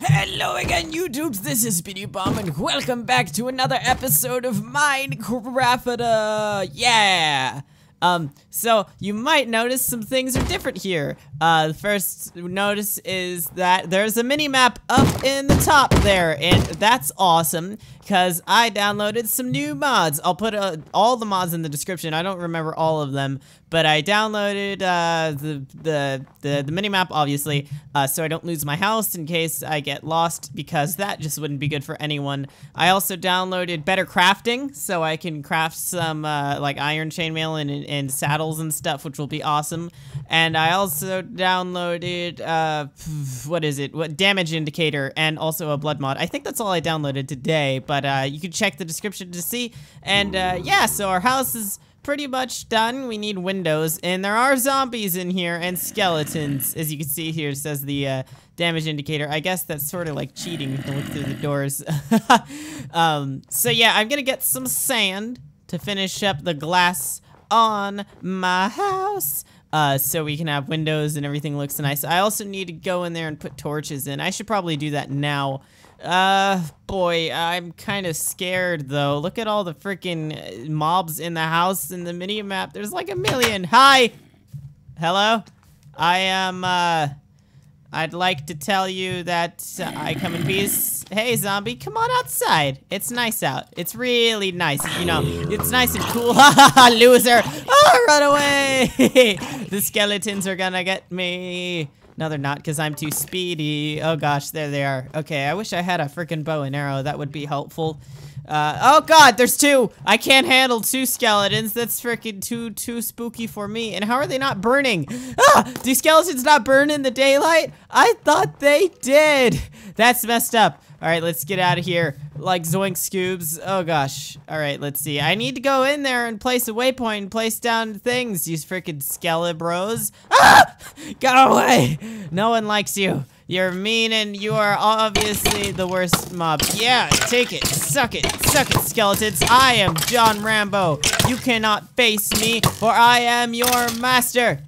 Hello again, YouTubes. This is Beenie Bomb, and welcome back to another episode of Minecraft. Yeah. Um, so you might notice some things are different here. Uh, the first notice is that there's a mini map up in the top there, and that's awesome because I downloaded some new mods. I'll put uh, all the mods in the description. I don't remember all of them, but I downloaded uh, the the the, the mini map obviously, uh, so I don't lose my house in case I get lost because that just wouldn't be good for anyone. I also downloaded better crafting, so I can craft some uh, like iron chainmail and, and saddles and stuff, which will be awesome. And I also downloaded uh, what is it? What damage indicator and also a blood mod. I think that's all I downloaded today, but uh, you can check the description to see. And uh, yeah, so our house is pretty much done. We need windows, and there are zombies in here and skeletons. As you can see here, says the uh, damage indicator. I guess that's sort of like cheating to look through the doors. um, so yeah, I'm gonna get some sand to finish up the glass on my house. Uh, so we can have windows and everything looks nice. I also need to go in there and put torches in. I should probably do that now. Uh, boy, I'm kind of scared though. Look at all the freaking mobs in the house in the mini map. There's like a million. Hi. Hello. I am, uh, I'd like to tell you that uh, I come in peace. Hey, zombie, come on outside. It's nice out. It's really nice. You know, it's nice and cool. Loser. Oh, run away. the skeletons are gonna get me. No, they're not, because I'm too speedy. Oh, gosh, there they are. Okay, I wish I had a freaking bow and arrow. That would be helpful. Uh, oh, God, there's two. I can't handle two skeletons. That's freaking too, too spooky for me. And how are they not burning? Ah, do skeletons not burn in the daylight? I thought they did. That's messed up. All right, let's get out of here. Like Zoink Scoobs. Oh, gosh. All right, let's see. I need to go in there and place a waypoint and place down things, you freaking skelebros. Ah! Go away. No one likes you. You're mean and you are obviously the worst mob. Yeah, take it. Suck it. Suck it, skeletons. I am John Rambo. You cannot face me, for I am your master.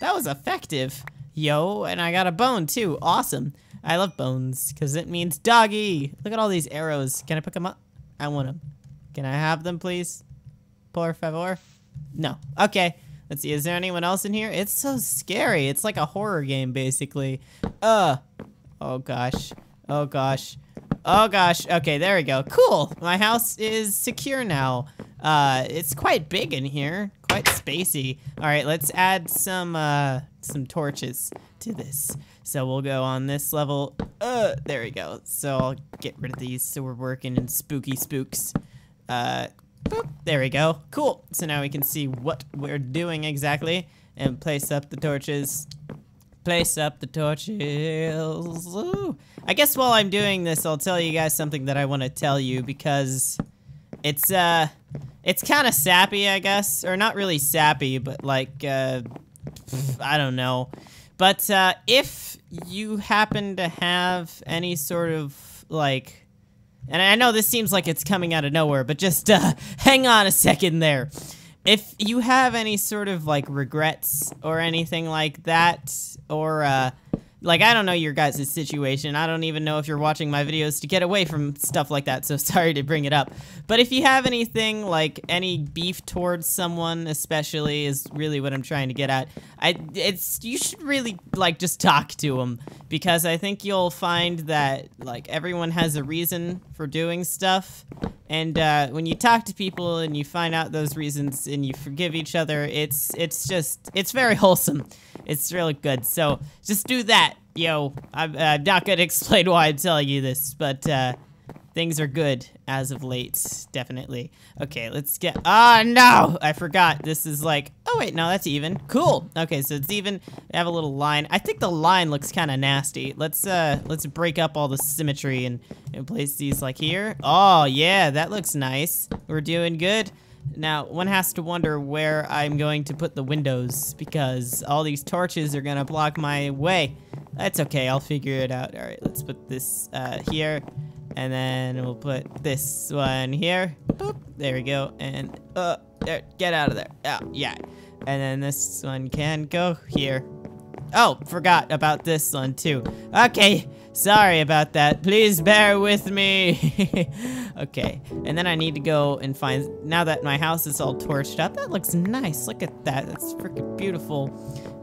That was effective. Yo, and I got a bone too. Awesome. I love bones because it means doggy. Look at all these arrows. Can I pick them up? I want them. Can I have them, please? Por favor? No. Okay. Let's see. Is there anyone else in here? It's so scary. It's like a horror game, basically. Uh. Oh, gosh. Oh, gosh. Oh, gosh. Okay, there we go. Cool. My house is secure now. Uh, it's quite big in here. Quite spacey. All right, let's add some, uh, some torches to this. So we'll go on this level. Uh, there we go. So I'll get rid of these so we're working in spooky spooks. Uh, boop, there we go. Cool. So now we can see what we're doing exactly and place up the torches. Place up the torches. Ooh. I guess while I'm doing this, I'll tell you guys something that I want to tell you because it's, uh, it's kind of sappy, I guess. Or not really sappy, but like, uh, I don't know. But uh, if you happen to have any sort of like, and I know this seems like it's coming out of nowhere, but just uh, hang on a second there. If you have any sort of like regrets or anything like that, or uh, like I don't know your guys' situation. I don't even know if you're watching my videos to get away from stuff like that, so sorry to bring it up. But if you have anything like any beef towards someone especially is really what I'm trying to get at. I it's you should really like just talk to them because I think you'll find that like everyone has a reason for doing stuff. And uh, when you talk to people and you find out those reasons and you forgive each other, it's it's just it's very wholesome. It's really good. So just do that. Yo, I'm, I'm not gonna explain why I'm telling you this, but uh, things are good as of late, definitely. Okay, let's get, ah, oh, no, I forgot. This is like, oh wait, no, that's even. Cool. Okay, so it's even. We have a little line. I think the line looks kind of nasty. Let's, uh, let's break up all the symmetry and, and place these like here. Oh, yeah, that looks nice. We're doing good. Now, one has to wonder where I'm going to put the windows because all these torches are gonna block my way. That's okay, I'll figure it out. All right, let's put this uh, here, and then we'll put this one here. Boop, there we go, and uh, there, get out of there. Oh, yeah. And then this one can go here. Oh, forgot about this one too. Okay, Sorry about that. Please bear with me. okay, and then I need to go and find, now that my house is all torched up, that looks nice. Look at that, that's freaking beautiful.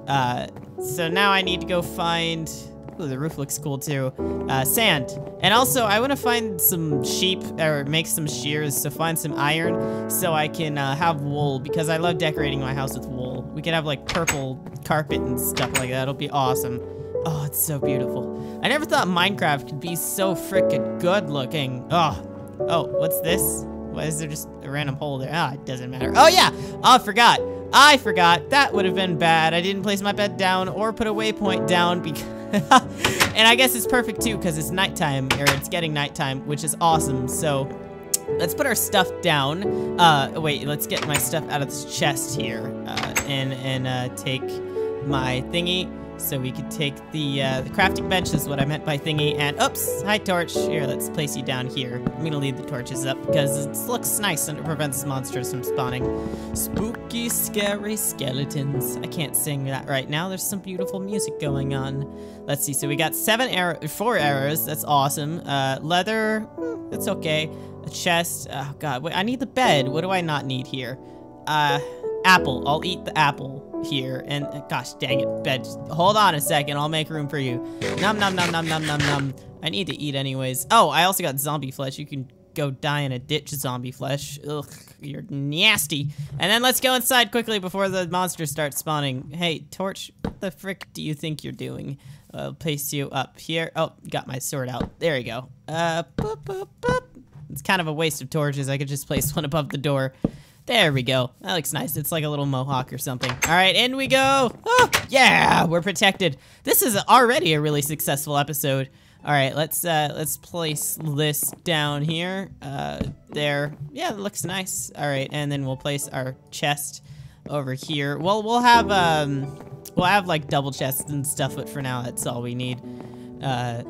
Uh, so now I need to go find, Ooh, the roof looks cool too. Uh, sand. And also, I want to find some sheep, or make some shears, so find some iron, so I can uh, have wool, because I love decorating my house with wool. We could have, like, purple carpet and stuff like that. It'll be awesome. Oh, it's so beautiful. I never thought Minecraft could be so freaking good looking. Oh, oh, what's this? Why is there just a random hole there? Ah, it doesn't matter. Oh, yeah. Oh, I forgot. I forgot. That would have been bad. I didn't place my bed down or put a waypoint down because... and I guess it's perfect, too, because it's nighttime, or it's getting nighttime, which is awesome. So let's put our stuff down. Uh, wait, let's get my stuff out of this chest here uh, and, and uh, take my thingy. So we could take the, uh, the crafting bench is what I meant by thingy. And, oops, hi, torch. Here, let's place you down here. I'm gonna leave the torches up because it looks nice and it prevents monsters from spawning. Spooky, scary skeletons. I can't sing that right now. There's some beautiful music going on. Let's see. So we got seven arrows, four arrows. That's awesome. Uh, leather, hmm, that's okay. A chest. Oh, God. Wait, I need the bed. What do I not need here? Uh, apple. I'll eat the apple here. And uh, gosh dang it, bed. Hold on a second. I'll make room for you. Num num num num num num num. I need to eat anyways. Oh, I also got zombie flesh. You can go die in a ditch zombie flesh. Ugh, you're nasty. And then let's go inside quickly before the monsters start spawning. Hey, Torch, what the frick do you think you're doing? I'll place you up here. Oh, got my sword out. There you go. Uh, boop, boop, boop. It's kind of a waste of torches. I could just place one above the door. There we go. That looks nice. It's like a little mohawk or something. All right, in we go. Oh, yeah, we're protected. This is already a really successful episode. All right, let's uh, let's place this down here. Uh, there. Yeah, it looks nice. All right, and then we'll place our chest over here. Well, we'll have um, we'll have like double chests and stuff, but for now, that's all we need. Uh,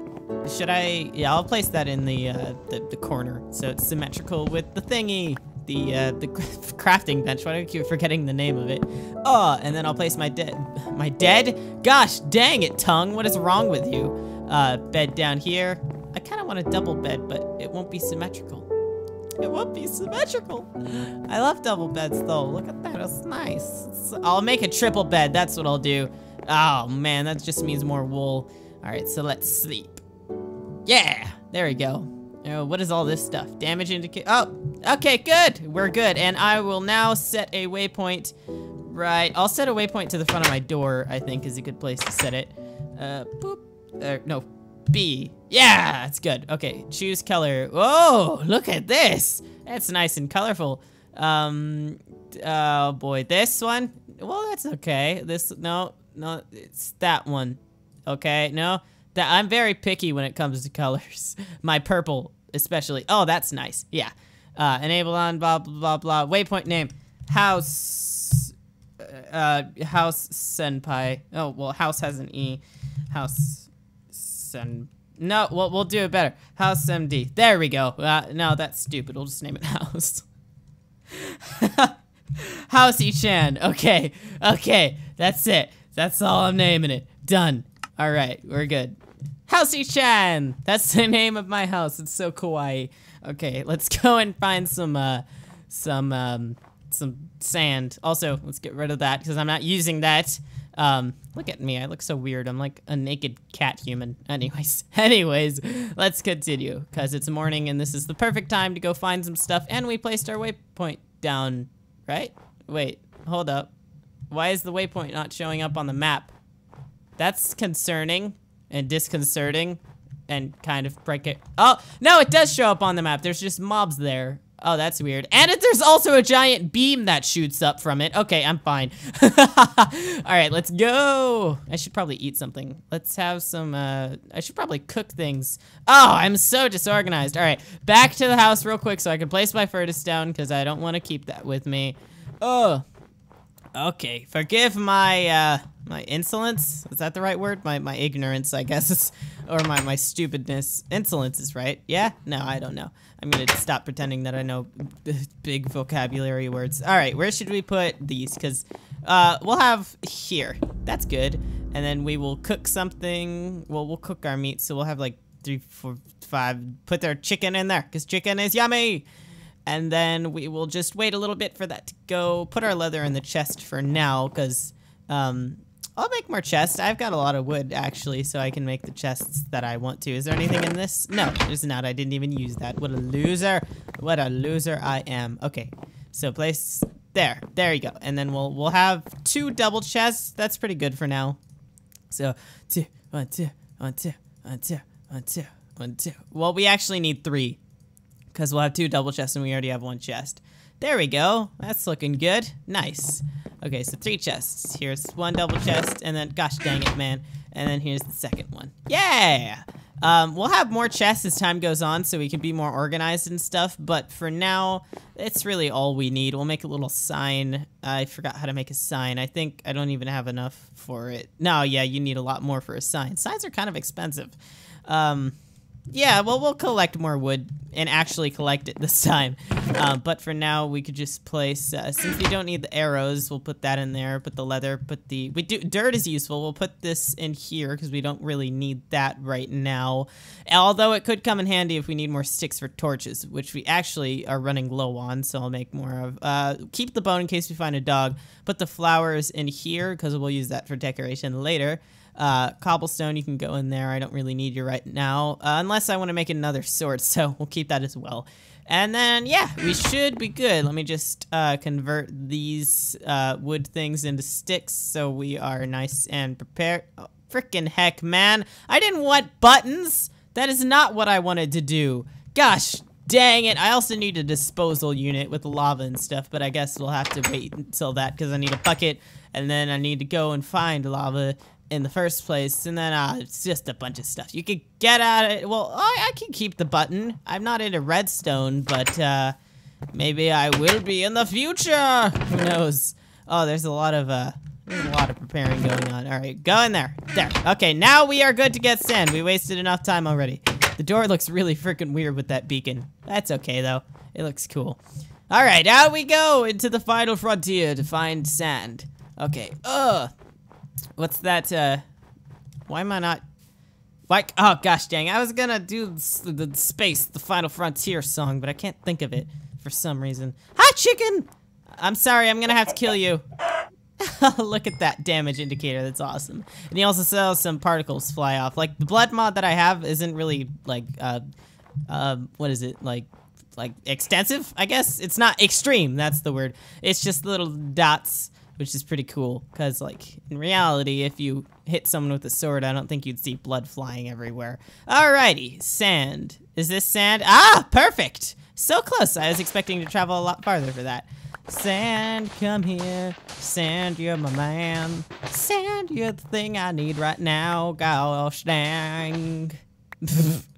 should I? Yeah, I'll place that in the uh, the, the corner so it's symmetrical with the thingy the uh, the crafting bench. Why do I keep forgetting the name of it? Oh, and then I'll place my dead, my dead? Gosh, dang it, tongue. What is wrong with you? Uh, bed down here. I kind of want a double bed, but it won't be symmetrical. It won't be symmetrical. I love double beds though. Look at that, it's nice. It's, I'll make a triple bed, that's what I'll do. Oh man, that just means more wool. All right, so let's sleep. Yeah, there we go. Oh, what is all this stuff? Damage indicate. Oh, okay, good. We're good. And I will now set a waypoint. Right. I'll set a waypoint to the front of my door, I think is a good place to set it. Uh, boop. Uh, no, B. Yeah, that's good. Okay, choose color. Oh, look at this. That's nice and colorful. Um, oh boy, this one. Well, that's okay. This, no, no, it's that one. Okay, no. That I'm very picky when it comes to colors. My purple, especially. Oh, that's nice. Yeah. Uh, enable on blah blah blah. blah Waypoint name. House. Uh, House Senpai. Oh well, House has an E. House Sen. No, well we'll do it better. House MD. There we go. Uh, no, that's stupid. We'll just name it House. House Chan. Okay. Okay. That's it. That's all I'm naming it. Done. All right. We're good. Housey-chan! That's the name of my house. It's so kawaii. Okay, let's go and find some, uh, some, um, some sand. Also, let's get rid of that because I'm not using that. Um, look at me. I look so weird. I'm like a naked cat human. Anyways, anyways, let's continue because it's morning and this is the perfect time to go find some stuff. And we placed our waypoint down, right? Wait, hold up. Why is the waypoint not showing up on the map? That's concerning and disconcerting and kind of break it. Oh, no, it does show up on the map. There's just mobs there. Oh, that's weird. And it, there's also a giant beam that shoots up from it. Okay, I'm fine. All right, let's go. I should probably eat something. Let's have some, uh, I should probably cook things. Oh, I'm so disorganized. All right, back to the house real quick so I can place my furnace down because I don't want to keep that with me. Oh, okay. Forgive my, uh, my insolence is that the right word my my ignorance i guess or my my stupidness insolence is right yeah no i don't know i'm gonna stop pretending that i know big vocabulary words all right where should we put these because uh we'll have here that's good and then we will cook something. Well, we'll cook our meat, so we'll have like three, four, five. Put our chicken in there, because chicken is yummy. And then we will just wait a little bit for that to go. Put our leather in the chest for now, because um, I'll make more chests. I've got a lot of wood, actually, so I can make the chests that I want to. Is there anything in this? No, there's not. I didn't even use that. What a loser. What a loser I am. Okay, so place there. There you go. And then we'll we'll have two double chests. That's pretty good for now. So, two, one, two, one, two, one, two, one, two, one, two. Well, we actually need three because we'll have two double chests and we already have one chest. There we go. That's looking good. Nice. Okay, so three chests. Here's one double chest, and then, gosh dang it, man. And then here's the second one. Yeah! Um, we'll have more chests as time goes on so we can be more organized and stuff, but for now, it's really all we need. We'll make a little sign. I forgot how to make a sign. I think I don't even have enough for it. No, yeah, you need a lot more for a sign. Signs are kind of expensive. Um, yeah, well, we'll collect more wood and actually collect it this time. Um, but for now, we could just place, uh, since we don't need the arrows, we'll put that in there, put the leather, put the, we do, dirt is useful. We'll put this in here because we don't really need that right now. Although it could come in handy if we need more sticks for torches, which we actually are running low on, so I'll make more of. Uh, keep the bone in case we find a dog. Put the flowers in here because we'll use that for decoration later. Uh, cobblestone, you can go in there. I don't really need you right now, uh, unless I want to make another sword, so we'll keep that as well. And then, yeah, we should be good. Let me just uh, convert these uh, wood things into sticks so we are nice and prepared. Oh, Freaking heck, man. I didn't want buttons. That is not what I wanted to do. Gosh, dang it. I also need a disposal unit with lava and stuff, but I guess we'll have to wait until that because I need a bucket, and then I need to go and find lava in the first place, and then uh, it's just a bunch of stuff. You could get at it. Well, I, I can keep the button. I'm not into redstone, but uh, maybe I will be in the future. Who knows? Oh, there's a lot of uh, a lot of preparing going on. All right, go in there. There. Okay, now we are good to get sand. We wasted enough time already. The door looks really freaking weird with that beacon. That's okay though. It looks cool. All right, out we go into the final frontier to find sand. Okay. Ugh. What's that, uh... Why am I not... Like, oh gosh dang, I was gonna do the, the space, the Final Frontier song, but I can't think of it for some reason. Hi, chicken! I'm sorry, I'm gonna have to kill you. Look at that damage indicator, that's awesome. And he also sells some particles fly off. Like, the blood mod that I have isn't really, like, uh, uh, what is it, like, like, extensive, I guess? It's not extreme, that's the word. It's just little dots which is pretty cool because like in reality if you hit someone with a sword i don't think you'd see blood flying everywhere. Alrighty sand. Is this sand? Ah perfect! So close. I was expecting to travel a lot farther for that. Sand come here. Sand you're my man. Sand you're the thing i need right now. Gosh dang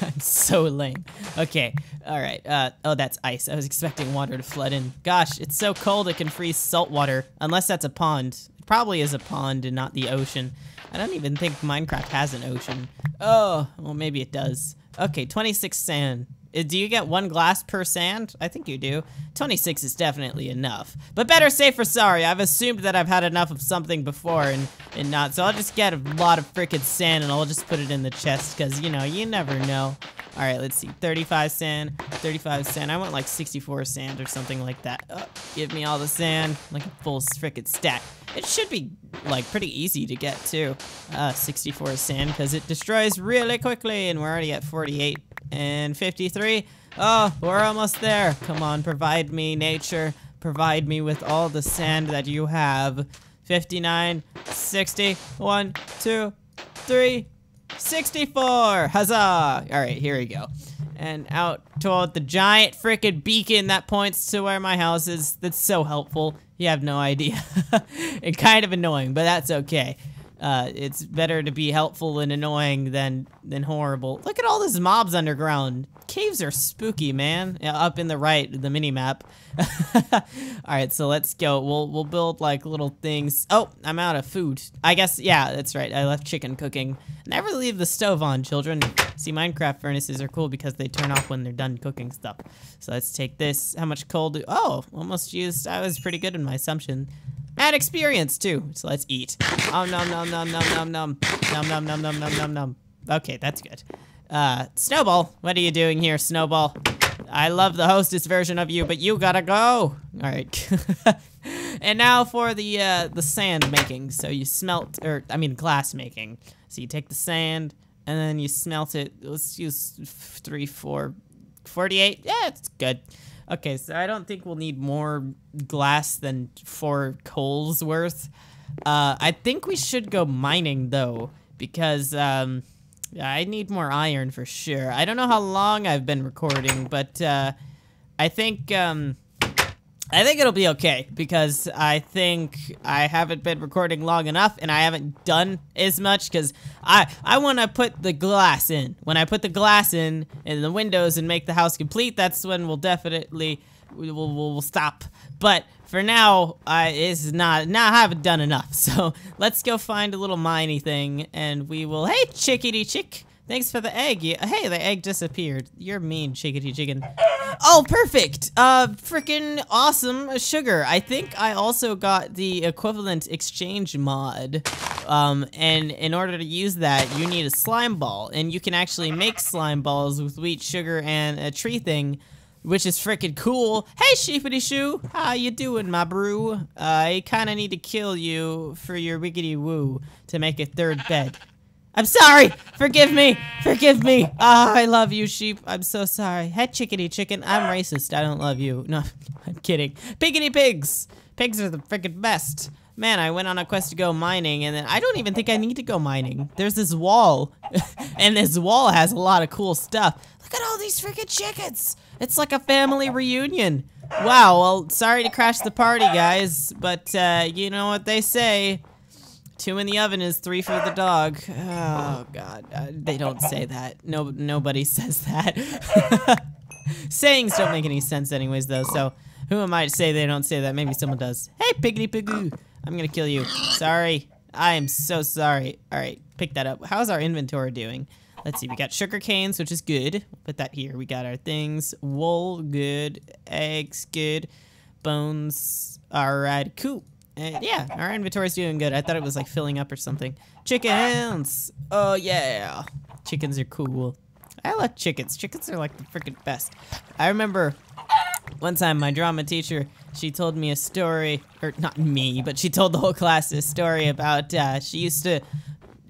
I'm so lame. Okay, all right. Uh, oh, that's ice. I was expecting water to flood in. Gosh, it's so cold it can freeze salt water. Unless that's a pond. It probably is a pond and not the ocean. I don't even think Minecraft has an ocean. Oh, well, maybe it does. Okay, 26 sand. Uh, do you get one glass per sand? I think you do. 26 is definitely enough. But better safe for sorry. I've assumed that I've had enough of something before and, and not. So I'll just get a lot of freaking sand and I'll just put it in the chest because, you know, you never know. All right, let's see. 35 sand, 35 sand. I want like 64 sand or something like that. Oh, give me all the sand, like a full freaking stack. It should be like pretty easy to get too. Uh, 64 sand because it destroys really quickly and we're already at 48 and 53. Oh, we're almost there. Come on, provide me, nature. Provide me with all the sand that you have. 59, 60, 1, 2, 3, 64! Huzzah! Alright, here we go. And out toward the giant freaking beacon that points to where my house is. That's so helpful. You have no idea. and kind of annoying, but that's okay. Uh, it's better to be helpful and annoying than than horrible. Look at all these mobs underground. Caves are spooky, man. Yeah, up in the right, the mini map. all right, so let's go. We'll we'll build like little things. Oh, I'm out of food. I guess yeah, that's right. I left chicken cooking. Never leave the stove on, children. See, Minecraft furnaces are cool because they turn off when they're done cooking stuff. So let's take this. How much coal do? Oh, almost used. I was pretty good in my assumption. And experience too. So let's eat. Om nom nom nom nom nom nom. Nom nom nom nom nom nom nom. Okay, that's good. Uh, Snowball, what are you doing here, Snowball? I love the hostess version of you, but you gotta go. All right. and now for the uh, the sand making. So you smelt, or I mean glass making. So you take the sand and then you smelt it. Let's use three, four, 48. Yeah, it's good. Okay, so I don't think we'll need more glass than four coals worth. Uh, I think we should go mining though, because um, I need more iron for sure. I don't know how long I've been recording, but uh, I think um, I think it'll be okay because I think I haven't been recording long enough and I haven't done as much because I I want to put the glass in. When I put the glass in in the windows and make the house complete, that's when we'll definitely we'll, we'll, we'll stop. But for now, I is not now I haven't done enough. So let's go find a little miney thing and we will. Hey, chickadee chick. Thanks for the egg. hey, the egg disappeared. You're mean, chickadee chicken. Oh, perfect. Uh, freaking awesome sugar. I think I also got the equivalent exchange mod. Um, and in order to use that, you need a slime ball. And you can actually make slime balls with wheat, sugar, and a tree thing which is freaking cool. Hey, Sheepity Shoe, how you doing, my brew? Uh, I kind of need to kill you for your wiggity woo to make a third bed. I'm sorry. Forgive me. Forgive me. Ah, oh, I love you, sheep. I'm so sorry. Head chickadee chicken. I'm racist. I don't love you. No, I'm kidding. Piggity pigs. Pigs are the freaking best. Man, I went on a quest to go mining, and then I don't even think I need to go mining. There's this wall, and this wall has a lot of cool stuff. Look at all these freaking chickens. It's like a family reunion. Wow, well, sorry to crash the party, guys, but uh, you know what they say. Two in the oven is three for the dog. Oh God, uh, they don't say that. No, nobody says that. Sayings don't make any sense, anyways, though. So who am I to say they don't say that? Maybe someone does. Hey, piggity pigoo, I'm gonna kill you. Sorry, I am so sorry. All right, pick that up. How's our inventory doing? Let's see. We got sugar canes, which is good. Put that here. We got our things. Wool, good. Eggs, good. Bones. All right, cool. And yeah, our inventory's doing good. I thought it was like filling up or something. Chickens! Oh yeah! Chickens are cool. I love chickens. Chickens are like the freaking best. I remember one time my drama teacher, she told me a story, or not me, but she told the whole class this story about uh, she used to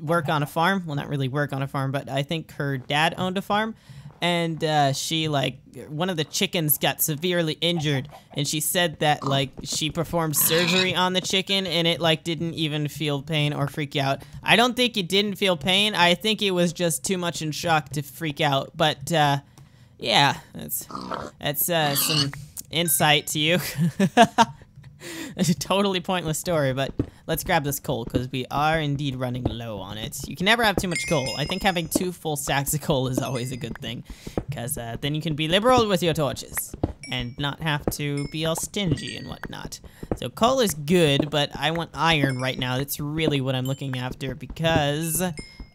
work on a farm. Well, not really work on a farm, but I think her dad owned a farm and uh, she like one of the chickens got severely injured and she said that like she performed surgery on the chicken and it like didn't even feel pain or freak out. I don't think it didn't feel pain. I think it was just too much in shock to freak out but uh, yeah that's that's uh, some insight to you it's a totally pointless story but Let's grab this coal, because we are indeed running low on it. You can never have too much coal. I think having two full stacks of coal is always a good thing, because uh, then you can be liberal with your torches, and not have to be all stingy and whatnot. So coal is good, but I want iron right now. That's really what I'm looking after, because...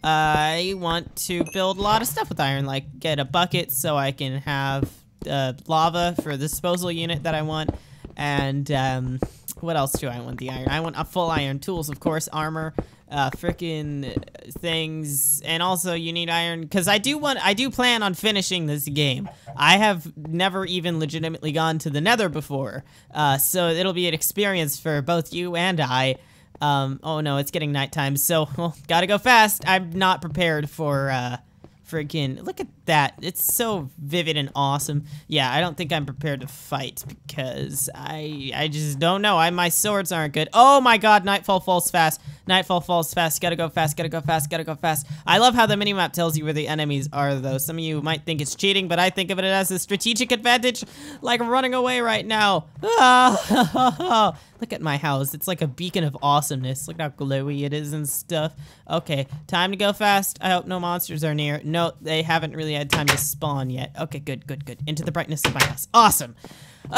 I want to build a lot of stuff with iron, like get a bucket so I can have uh, lava for the disposal unit that I want, and um, what else do I want the iron? I want a full iron tools, of course, armor, uh, freaking things, and also you need iron because I do want, I do plan on finishing this game. I have never even legitimately gone to the Nether before, uh, so it'll be an experience for both you and I. Um, oh no, it's getting nighttime, so well, gotta go fast. I'm not prepared for uh, freaking look at that. It's so vivid and awesome. Yeah i don't think i'm prepared to fight because i i just don't know. I my swords aren't good. Oh my god nightfall falls fast. Nightfall falls fast. Gotta go fast gotta go fast gotta go fast. I love how the minimap tells you where the enemies are though. Some of you might think it's cheating but i think of it as a strategic advantage like running away right now. Ah, Look at my house. It's like a beacon of awesomeness. Look how glowy it is and stuff. Okay, time to go fast. I hope no monsters are near. No, they haven't really had time to spawn yet. Okay, good, good, good. Into the brightness of my house. Awesome.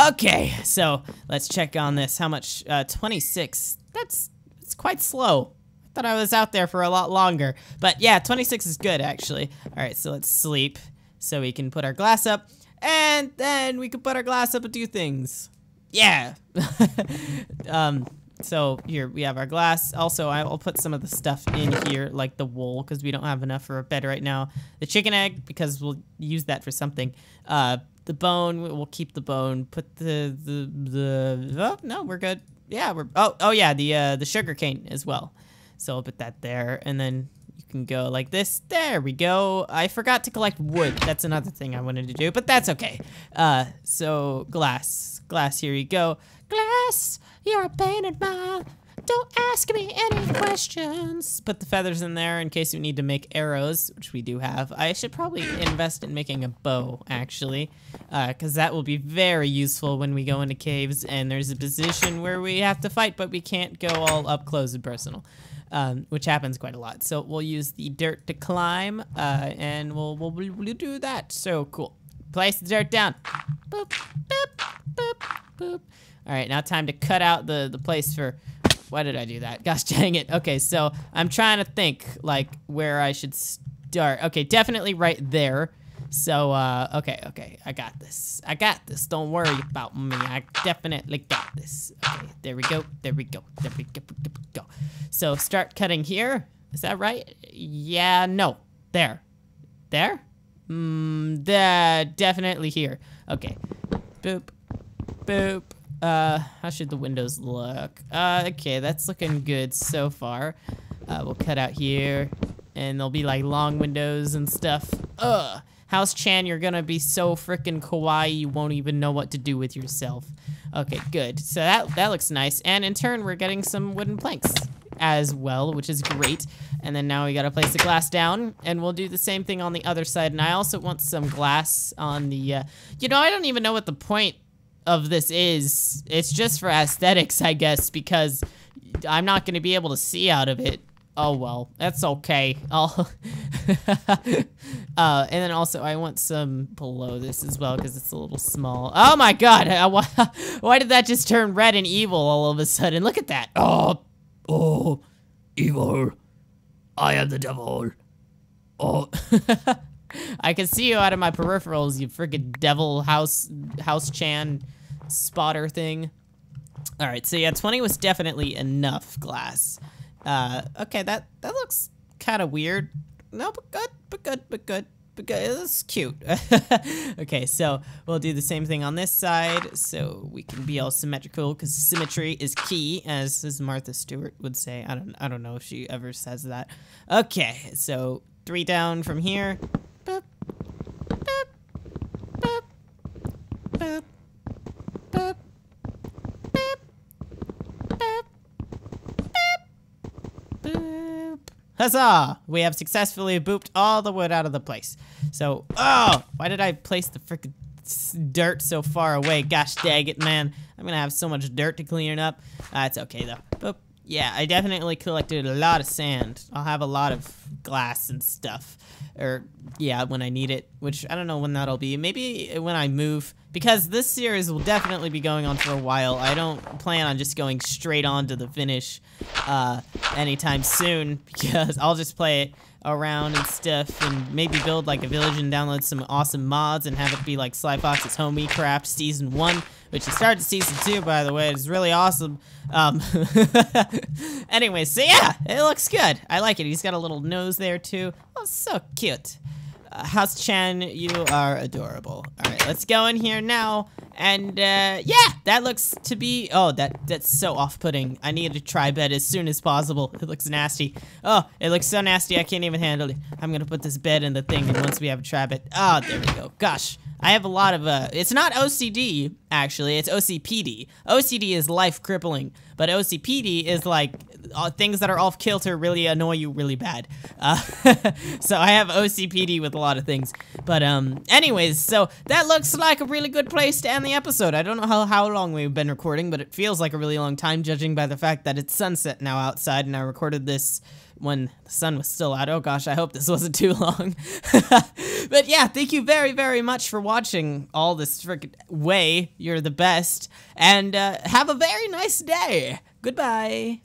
Okay, so let's check on this. How much? Uh, 26. That's, it's quite slow. I thought I was out there for a lot longer. But yeah, 26 is good, actually. All right, so let's sleep so we can put our glass up. And then we can put our glass up and do things yeah. um, so here we have our glass. Also, I'll put some of the stuff in here, like the wool, because we don't have enough for a bed right now. The chicken egg, because we'll use that for something. Uh, the bone, we'll keep the bone. Put the the the. Oh no, we're good. Yeah, we're. Oh oh yeah, the uh, the sugar cane as well. So I'll put that there, and then can go like this. There we go. I forgot to collect wood. That's another thing I wanted to do, but that's okay. Uh, so glass, glass. Here you go. Glass. You're a painted man. Don't ask me any questions. Put the feathers in there in case you need to make arrows, which we do have. I should probably invest in making a bow, actually, because uh, that will be very useful when we go into caves and there's a position where we have to fight, but we can't go all up close and personal. Um, which happens quite a lot. So we'll use the dirt to climb, uh, and we'll, we'll, we'll do that. So cool. Place the dirt down. Boop, boop, boop, boop. All right, now time to cut out the, the place for, why did I do that? Gosh dang it. Okay, so I'm trying to think like where I should start. Okay, definitely right there. So, uh, okay, okay, I got this. I got this. Don't worry about me. I definitely got this. Okay, there we go. There we go. There we go. Go. So start cutting here. Is that right? Yeah, no. There. There? There, definitely here. Okay. Boop. Boop. Uh, how should the windows look? Uh, okay, that's looking good so far. Uh, we'll cut out here, and there'll be like long windows and stuff. Ugh. House Chan, you're gonna be so freaking kawaii you won't even know what to do with yourself. Okay, good. So that that looks nice. And in turn, we're getting some wooden planks as well, which is great. And then now we gotta place the glass down, and we'll do the same thing on the other side. And I also want some glass on the, uh, you know, I don't even know what the point of this is. It's just for aesthetics, I guess, because I'm not to be able to see out of it. Oh, well, that's okay. I'll... uh, and then also, I want some below this as well, because it's a little small. Oh my god! Why did that just turn red and evil all of a sudden? Look at that! Oh! Oh! Evil! I am the devil! Oh! I can see you out of my peripherals, you freaking devil house house chan spotter thing. All right, so yeah, 20 was definitely enough glass. Uh, okay, that that looks kind of weird. No, but good, but good, but good, but good. It's cute. okay, so we'll do the same thing on this side, so we can be all symmetrical, because symmetry is key, as, as Martha Stewart would say. I don't, I don't know if she ever says that. Okay, so three down from here. Boop, boop, boop, boop. Huzzah! We have successfully booped all the wood out of the place. So, oh, why did I place the frickin' dirt so far away? Gosh dang it, man. I'm gonna have so much dirt to clean up. Uh, okay though. Boop. Yeah, I definitely collected a lot of sand. I'll have a lot of glass and stuff. Or, yeah, when I need it, which I don't know when that'll be. Maybe when I move, because this series will definitely be going on for a while. I don't plan on just going straight on to the finish uh, anytime soon, because I'll just play it around and stuff and maybe build like a village and download some awesome mods and have it be like Sly Fox's Homie Craft Season 1 which he started season two, by the way. It's really awesome. Um, anyway, so yeah, it looks good. I like it. He's got a little nose there, too. Oh, so cute. Uh, House Chan, you are adorable. All right, let's go in here now. And, uh, yeah, that looks to be... Oh, that that's so off-putting. I need to try bed as soon as possible. It looks nasty. Oh, it looks so nasty, I can't even handle it. I'm gonna put this bed in the thing, and once we have a try bed... Oh, there we go. Gosh. I have a lot of, uh, it's not OCD, actually, it's OCPD. OCD is life crippling, but OCPD is like uh, things that are off kilter really annoy you really bad. Uh, so I have OCPD with a lot of things. But, um, anyways, so that looks like a really good place to end the episode. I don't know how, how long we've been recording, but it feels like a really long time judging by the fact that it's sunset now outside and I recorded this when the sun was still out. Oh gosh, I hope this wasn't too long. but yeah, thank you very, very much for watching all this freaking way. You're the best. And uh, have a very nice day. Goodbye.